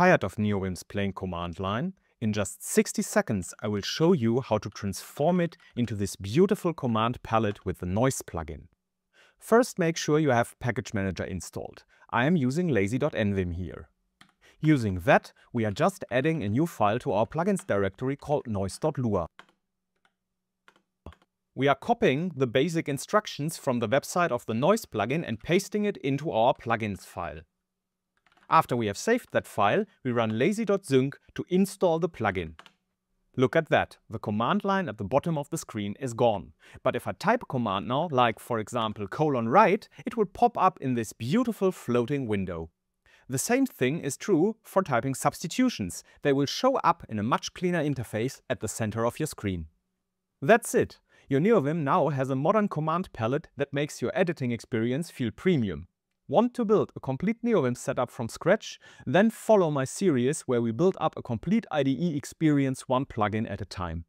tired of NeoVim's plain command line? In just 60 seconds, I will show you how to transform it into this beautiful command palette with the Noice plugin. First, make sure you have Package Manager installed. I am using lazy.nvim here. Using that, we are just adding a new file to our plugins directory called noice.lua. We are copying the basic instructions from the website of the Noice plugin and pasting it into our plugins file. After we have saved that file, we run lazy.sync to install the plugin. Look at that, the command line at the bottom of the screen is gone. But if I type a command now, like for example colon write, it will pop up in this beautiful floating window. The same thing is true for typing substitutions. They will show up in a much cleaner interface at the center of your screen. That's it. Your NeoVim now has a modern command palette that makes your editing experience feel premium. Want to build a complete NeoVim setup from scratch? Then follow my series where we build up a complete IDE experience one plugin at a time.